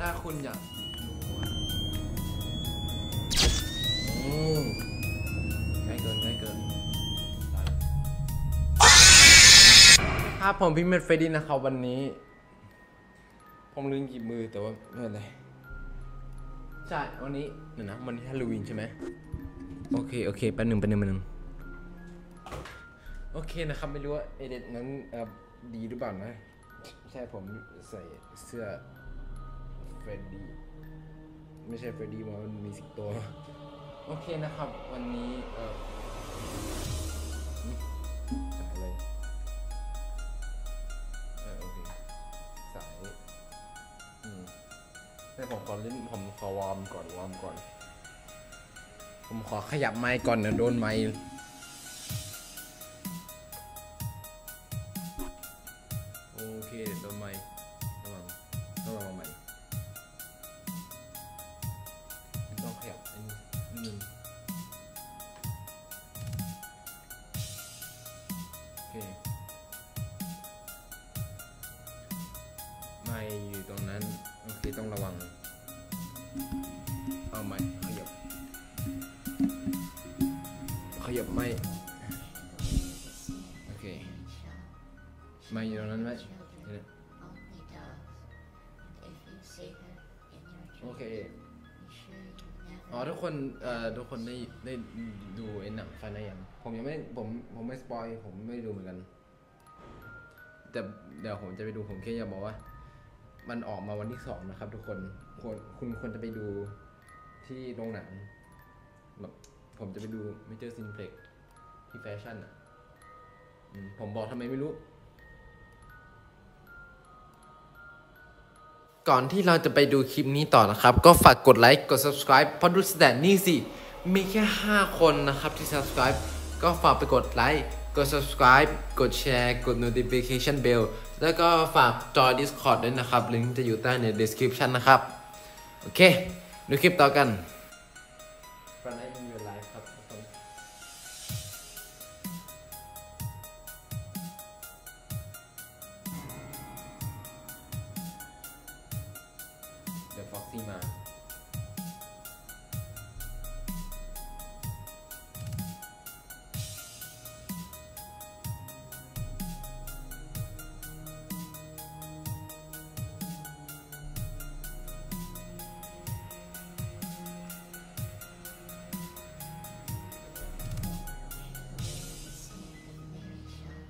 ถ้าคุณอยากง่ายเกินง่ายเกินตายแล้วครับผมพิมพ์เมดเฟรดดี้นะครับวันนี้ ผมลืมหยิบมือแต่ว่าไม่เป็นไรใช่ วันนี้เดี๋ยวนะวันนี้ฮาโลวีนใช่ไหมโอเค โอเคแป๊บหนึ่งแป๊บหนึ่งแป๊บหนึ่งโอเคนะครับ ไม่รู้ว่าเอเดนนั้นดีหรือเปล่านะ ใช่ผมใส่เสื้อ เฟรดดี้ไม่ใช่เฟรดดี้มันมีสิงโตโอเคนะครับ วันนี้เออสายอะไรเออโอเคสายอืมแต่ผมขอเล่นผมขอวอร์มก่อนวอร์มก่อน ผมขอขยับไมค์ก่อนนะโดนไมค์ ไม่โอเคไม่อยู่ตรงนั้นไหมเดี๋ยวนะโอเคอ๋อทุกคนเอ่อทุกคนได้ได้ดูไอ้หนังฟันได้ยังผมยังไม่ผมผมไม่สปอยผมไม่ดูเหมือนกัน แต่เดี๋ยวผมจะไปดูผมแค่อยากบอกว่า มันออกมาวันที่สองนะครับ ทุกคนควรคุณควรจะไปดูที่โรงหนังแบบ ผมจะไปดูเมเจอร์ซีนีเพล็กซ์ที่แฟชั่นอะผมบอกทำไมไม่รู้ ก่อนที่เราจะไปดูคลิปนี้ต่อนะครับ ก็ฝากกดไลค์กด subscribe เพราะดูสแตนนี่สิ มีแค่ 5 คนนะครับที่ subscribe ก็ฝากไปกดไลค์กด subscribe กดแชร์กด notification bell แล้วก็ฝากจอย Discord ด้วยนะครับ ลิงก์จะอยู่ใต้ใน description นะครับ โอเค ดูคลิปต่อกัน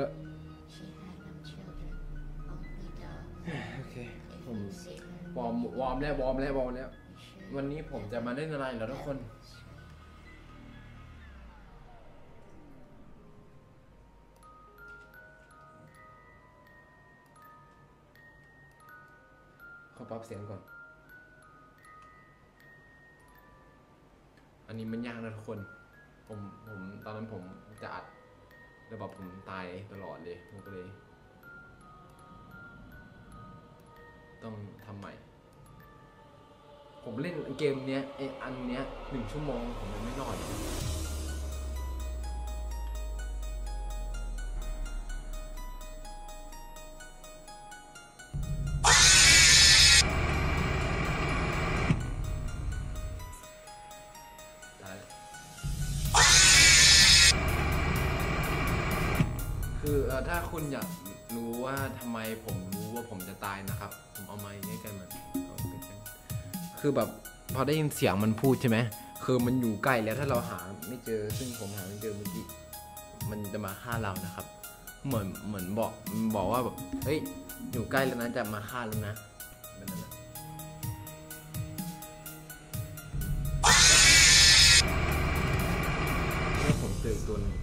เออโอเคผมวอร์มวอร์มแล้ววอร์มแล้ววอร์มแล้ววันนี้ผมจะมาเล่นอะไรเหรอทุกคน ขอปรับเสียงก่อน อันนี้มันยากนะทุกคน ผมผมตอนนั้นผมจะอัด แล้วแบบผมตายตลอดเลยผมก็เลย ต้องทำใหม่ ผมเล่นเกมเนี้ยไออันเนี้ยหนึ่งชั่วโมงผมยังไม่รอดเลย คือเอ่อถ้าคุณอยากรู้ว่าทำไมผมรู้ว่าผมจะตายนะครับ ผมเอาไม้ใกล้ๆมันเอาใกล้ๆคือแบบพอได้ยินเสียงมันพูดใช่ไหมคือมันอยู่ใกล้แล้วถ้าเราหาไม่เจอ ซึ่งผมหาไม่เจอเมื่อกี้มันจะมาฆ่าเรานะครับ เหมือนเหมือนบอกบอกว่าแบบเฮ้ยอยู่ใกล้แล้วนะจะมาฆ่าแล้วนะแบบนั้นนะแล้วผมเจออีกตัวหนึง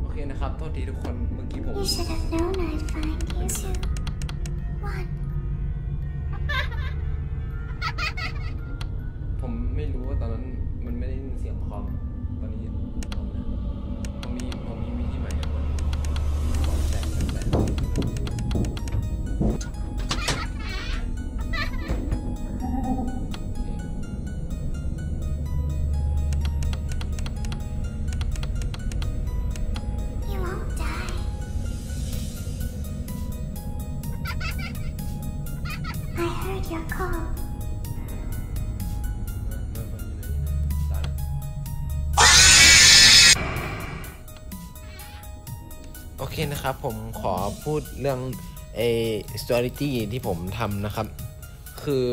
โอเคนะครับโทษทีทุกคนเมื่อกี้ผม You should have known I'd find you your call. โอเคนะครับ ผมขอพูดเรื่องเอ strategy ที่ผมทำนะครับ คือ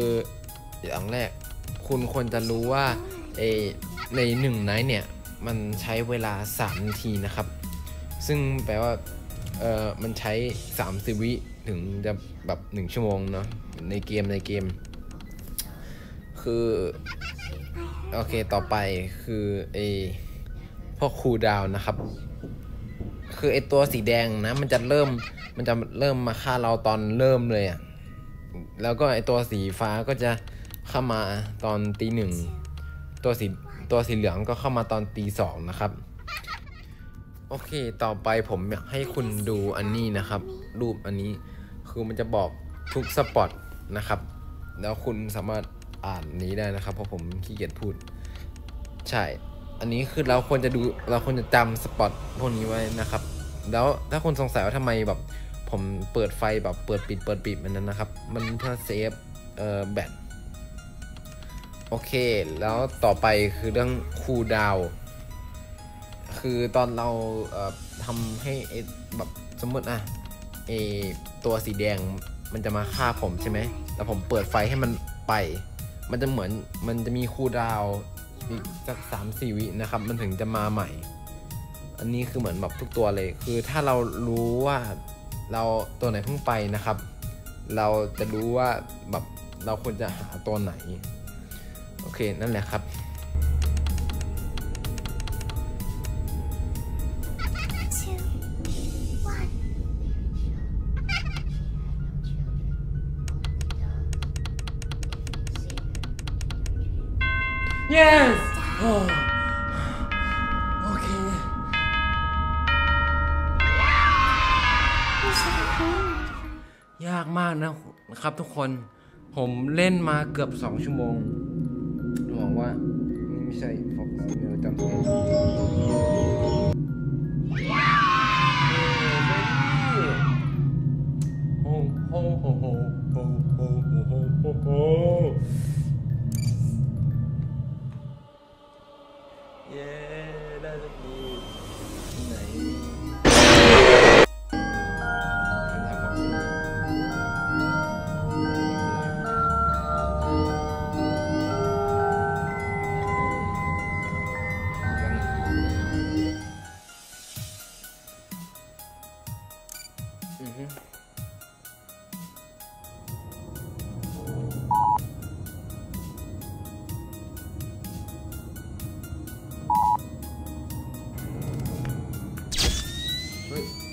อย่างแรก คุณควรจะรู้ว่าเอในหนึ่งไนท์เนี่ย มันใช้เวลา 3 นาทีนะครับ ซึ่งแปลว่า เออมันใช้30วิถึงจะแบบ1ชั่วโมงเนาะในเกมในเกม คือ โอเคต่อไปคือไอพวกคูดาวน์นะครับ คือไอตัวสีแดงนะ มันจะเริ่มมันจะเริ่มมาฆ่าเราตอนเริ่มเลยอะ่ะแล้วก็ไอตัวสีฟ้าก็จะเข้ามาตอนตีหนึ่งตัวสีตัวสีเหลืองก็เข้ามาตอนตีสองนะครับ โอเค ต่อไปผมอยากให้คุณดูอันนี้นะครับ รูปอันนี้คือมันจะบอกทุกสปอตนะครับ แล้วคุณสามารถอ่านนี้ได้นะครับ เพราะผมขี้เกียจพูด ใช่ อันนี้คือเราควรจะดูเราควรจะจำสปอตพวกนี้ไว้นะครับ แล้วถ้าคุณสงสัยว่าทำไมแบบ ผมเปิดไฟแบบเปิดปิดเปิดปิดมันนั้นนะครับ มันเพื่อเซฟเอ่อแบตโอเค แล้วต่อไปคือเรื่องคูลดาว คือตอนเราเอ่อทำให้ไอ้แบบสมมติอะไอตัวสีแดงมันจะมาฆ่าผมใช่ไหมแล้วผมเปิดไฟให้มันไป มันจะเหมือนมันจะมีคูลดาวน์อีกสักสามสี่วินะครับ มันถึงจะมาใหม่ อันนี้คือเหมือนแบบทุกตัวเลย คือถ้าเรารู้ว่าเราตัวไหนเพิ่งไปนะครับ เราจะรู้ว่าแบบเราควรจะหาตัวไหน โอเคนั่นแหละครับ yes Oh. Okay. ยากมากนะครับทุกคน ผมเล่นมาเกือบ 2 ชั่วโมงหวังว่า นี่ไม่ใช่ฟอกซ์เนื้อจำเป็น Sweet.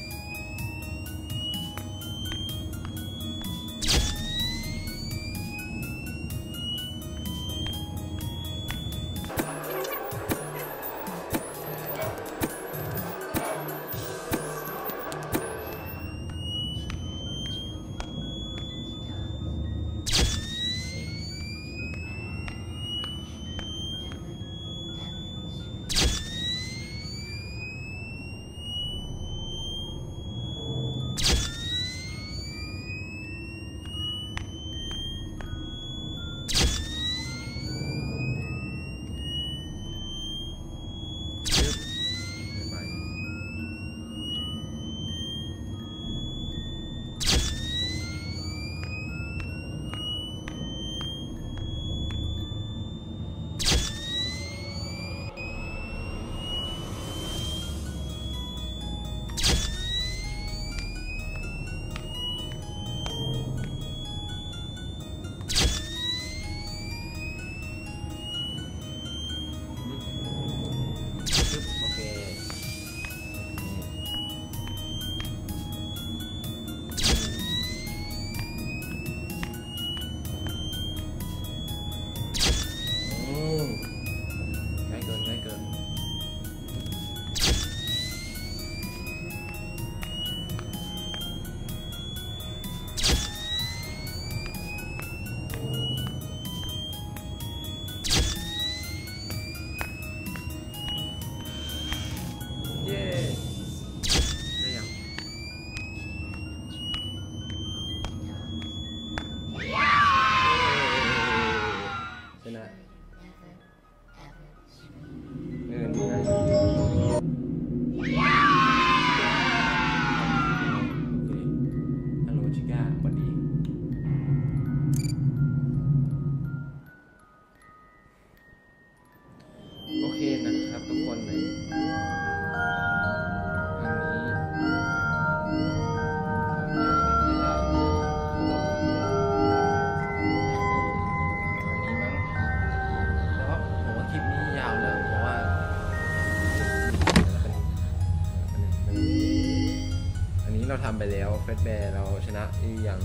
เราทำไปแล้วเฟรดแบร์เราชนะหรือยัง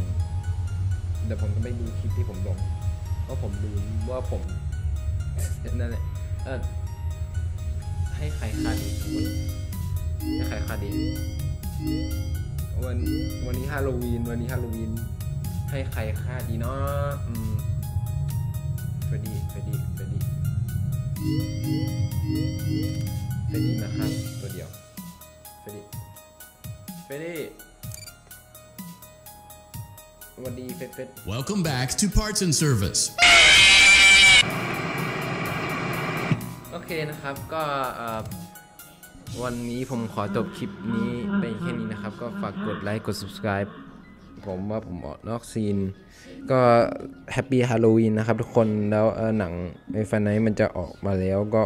เดี๋ยวผมจะไปดูคลิปที่ผมลงว่าผมดูว่าผมนั่นแหละเออให้ใครฆ่าดีทุกคนให้ใครฆ่าดีวันวันนี้ฮาโลวีนวันนี้ฮาโลวีนให้ใครฆ่าดีเนาะอืมเฟรดดี้เฟรดดี้เฟรดดี้เฟรดดี้นะครับตัวเดียวเฟรดดี้ เฟรดดี้สวัสดีเฟรดเฟรด Welcome back to Parts and Service. โอเคนะครับก็เอ่อวันนี้ผมขอจบคลิปนี้ไปแค่นี้นะครับ ก็ฝากกดไลค์กด subscribe ผมว่าผมออกนอกซีน ก็ Happy Halloween นะครับทุกคนแล้วเอ่อหนังไอฟันไนมันจะออกมาแล้วก็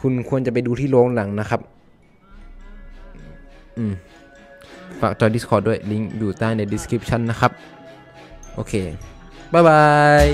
คุณควรจะไปดูที่โรงหนังนะครับ อืม ฝากจอย Discord ด้วยลิงก์อยู่ใต้ใน description นะครับ โอเค บ๊ายบาย